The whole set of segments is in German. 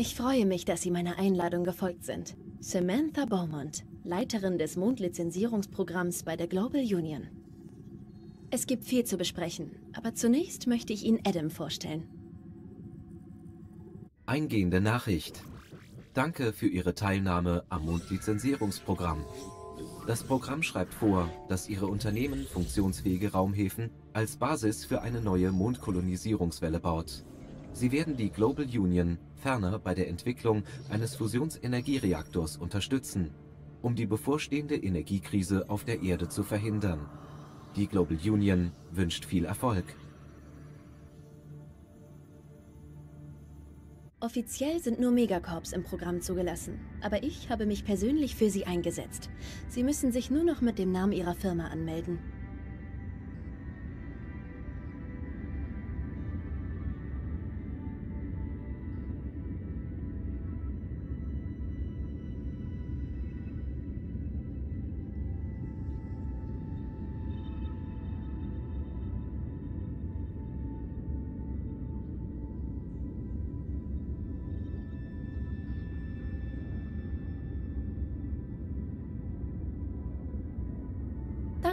Ich freue mich, dass Sie meiner Einladung gefolgt sind. Samantha Beaumont, Leiterin des Mondlizenzierungsprogramms bei der Global Union. Es gibt viel zu besprechen, aber zunächst möchte ich Ihnen Adam vorstellen. Eingehende Nachricht. Danke für Ihre Teilnahme am Mondlizenzierungsprogramm. Das Programm schreibt vor, dass Ihre Unternehmen funktionsfähige Raumhäfen als Basis für eine neue Mondkolonisierungswelle baut. Sie werden die Global Union ferner bei der Entwicklung eines Fusionsenergiereaktors unterstützen, um die bevorstehende Energiekrise auf der Erde zu verhindern. Die Global Union wünscht viel Erfolg. Offiziell sind nur Megacorps im Programm zugelassen, aber ich habe mich persönlich für sie eingesetzt. Sie müssen sich nur noch mit dem Namen ihrer Firma anmelden.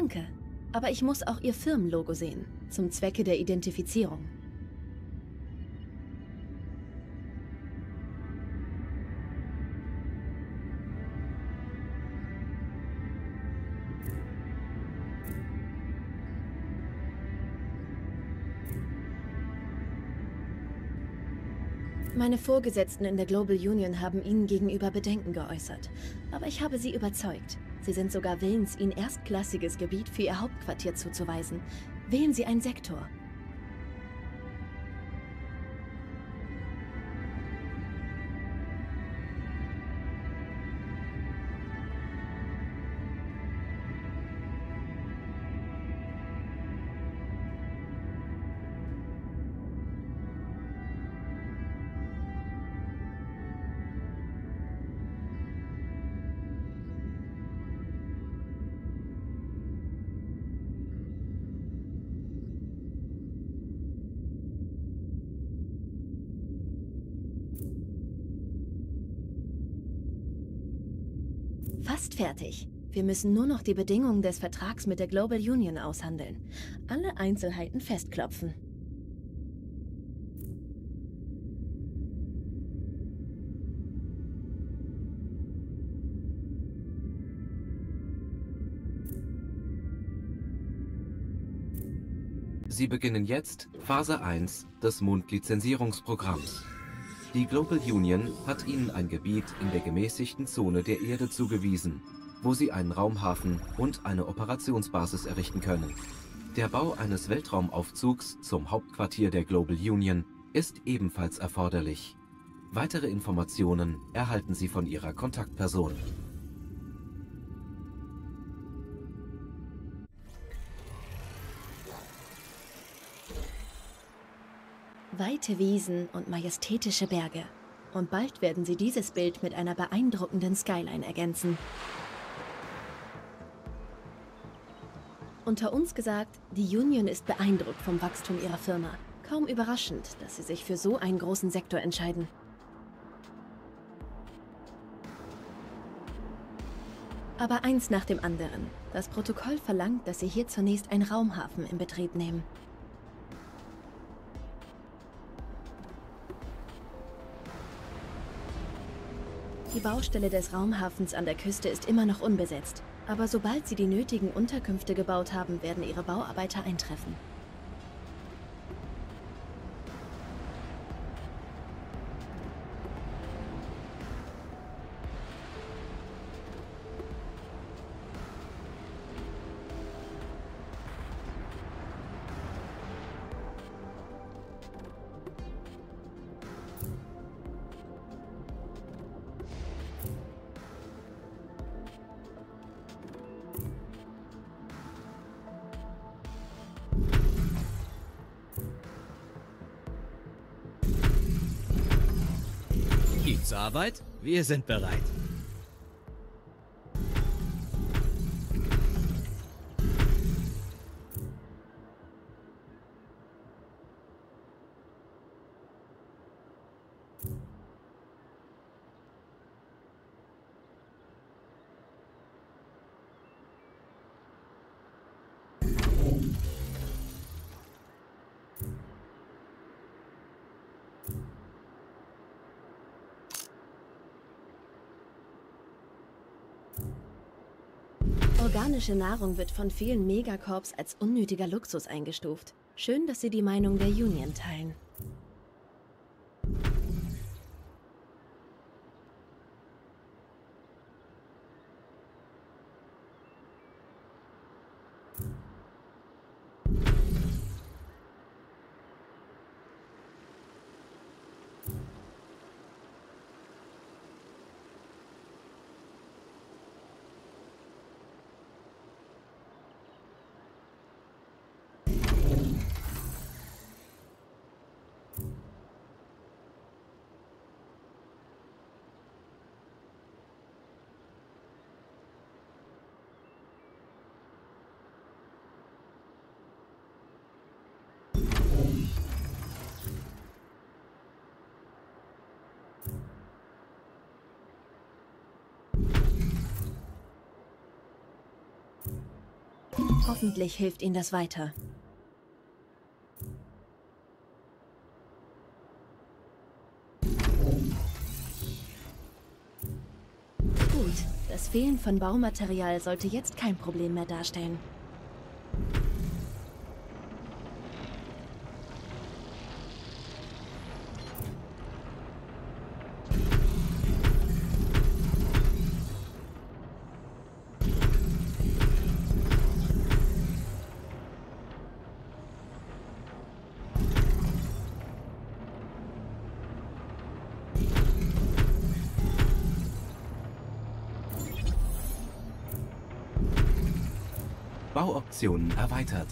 Danke, aber ich muss auch Ihr Firmenlogo sehen, zum Zwecke der Identifizierung. Meine Vorgesetzten in der Global Union haben Ihnen gegenüber Bedenken geäußert, aber ich habe sie überzeugt. Sie sind sogar willens, Ihnen erstklassiges Gebiet für Ihr Hauptquartier zuzuweisen. Wählen Sie einen Sektor. Fertig. Wir müssen nur noch die Bedingungen des Vertrags mit der Global Union aushandeln. Alle Einzelheiten festklopfen. Sie beginnen jetzt Phase 1 des Mondlizenzierungsprogramms. Die Global Union hat ihnen ein Gebiet in der gemäßigten Zone der Erde zugewiesen, wo sie einen Raumhafen und eine Operationsbasis errichten können. Der Bau eines Weltraumaufzugs zum Hauptquartier der Global Union ist ebenfalls erforderlich. Weitere Informationen erhalten Sie von Ihrer Kontaktperson. Weite Wiesen und majestätische Berge. Und bald werden sie dieses Bild mit einer beeindruckenden Skyline ergänzen. Unter uns gesagt, die Union ist beeindruckt vom Wachstum ihrer Firma. Kaum überraschend, dass sie sich für so einen großen Sektor entscheiden. Aber eins nach dem anderen. Das Protokoll verlangt, dass sie hier zunächst einen Raumhafen in Betrieb nehmen. Die Baustelle des Raumhafens an der Küste ist immer noch unbesetzt. Aber sobald sie die nötigen Unterkünfte gebaut haben, werden ihre Bauarbeiter eintreffen. Zur Arbeit? Wir sind bereit. Organische Nahrung wird von vielen Megacorps als unnötiger Luxus eingestuft. Schön, dass Sie die Meinung der Union teilen. Hoffentlich hilft Ihnen das weiter. Gut, das Fehlen von Baumaterial sollte jetzt kein Problem mehr darstellen. Bauoptionen erweitert.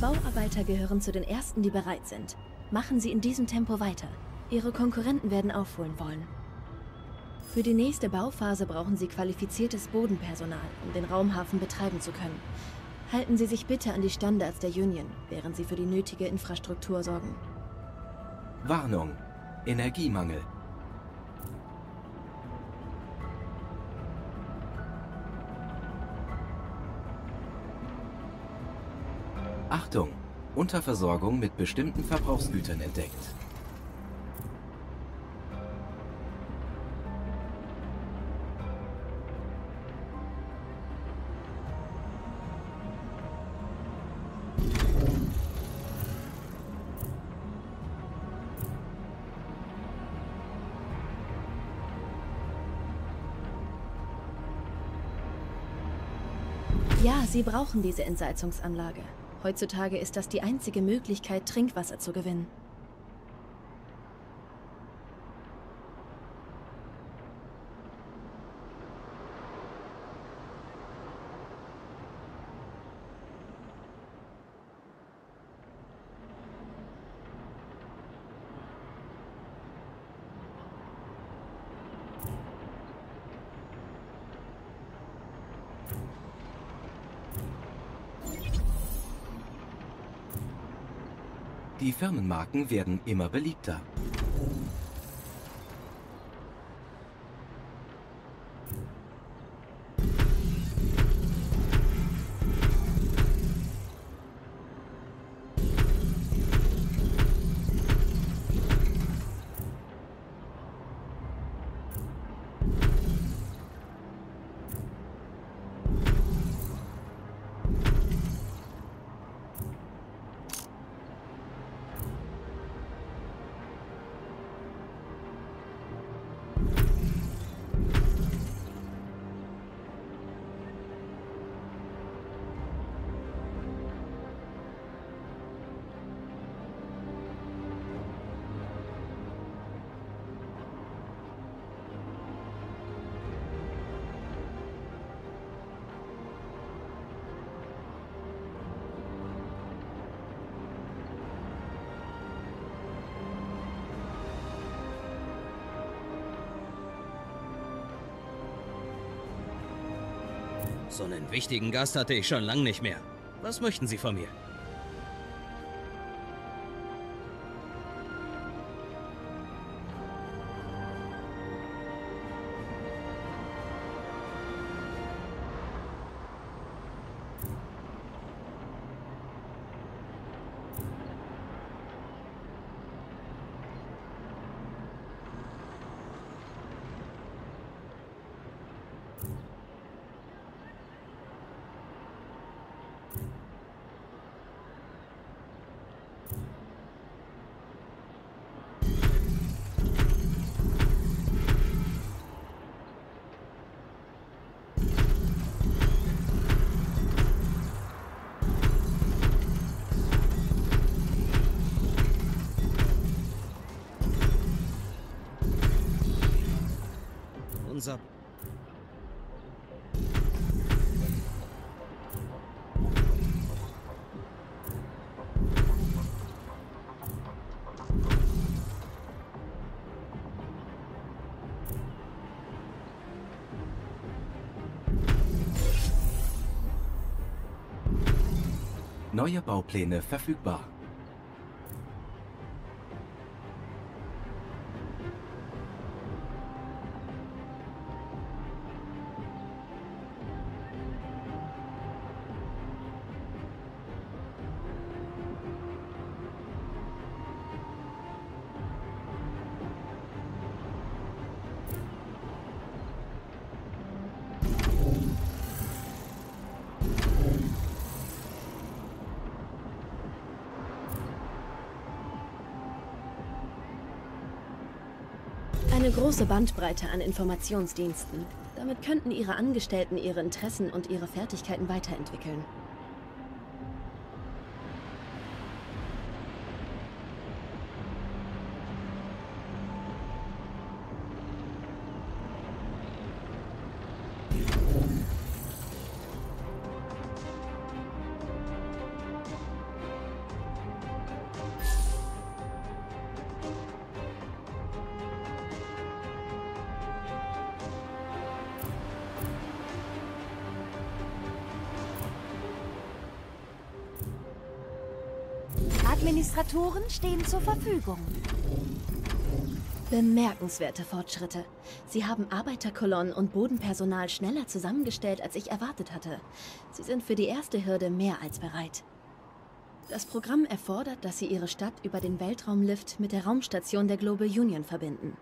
Bauarbeiter gehören zu den ersten, die bereit sind. Machen Sie in diesem Tempo weiter. Ihre Konkurrenten werden aufholen wollen. Für die nächste Bauphase brauchen Sie qualifiziertes Bodenpersonal, um den Raumhafen betreiben zu können. Halten Sie sich bitte an die Standards der Union, während Sie für die nötige Infrastruktur sorgen. Warnung. Energiemangel. Achtung! Unterversorgung mit bestimmten Verbrauchsgütern entdeckt. Ja, Sie brauchen diese Entsalzungsanlage. Heutzutage ist das die einzige Möglichkeit, Trinkwasser zu gewinnen. Die Firmenmarken werden immer beliebter. So einen wichtigen Gast hatte ich schon lange nicht mehr. Was möchten Sie von mir? Unser Neue Baupläne verfügbar. Eine große Bandbreite an Informationsdiensten. Damit könnten Ihre Angestellten ihre Interessen und ihre Fertigkeiten weiterentwickeln. Administratoren stehen zur Verfügung. Bemerkenswerte Fortschritte. Sie haben Arbeiterkolonnen und Bodenpersonal schneller zusammengestellt, als ich erwartet hatte. Sie sind für die erste Hürde mehr als bereit. Das Programm erfordert, dass Sie Ihre Stadt über den Weltraumlift mit der Raumstation der Global Union verbinden.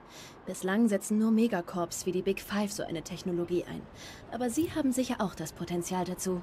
Bislang setzen nur Megacorps wie die Big Five so eine Technologie ein. Aber Sie haben sicher auch das Potenzial dazu.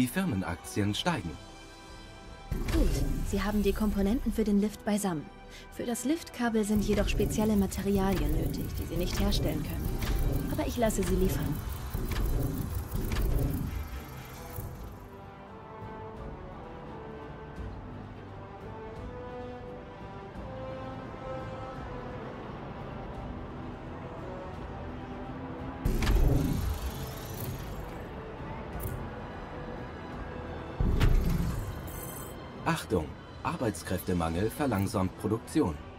Die Firmenaktien steigen. Gut, Sie haben die Komponenten für den Lift beisammen. Für das Liftkabel sind jedoch spezielle Materialien nötig, die Sie nicht herstellen können. Aber ich lasse sie liefern. Achtung! Arbeitskräftemangel verlangsamt Produktion.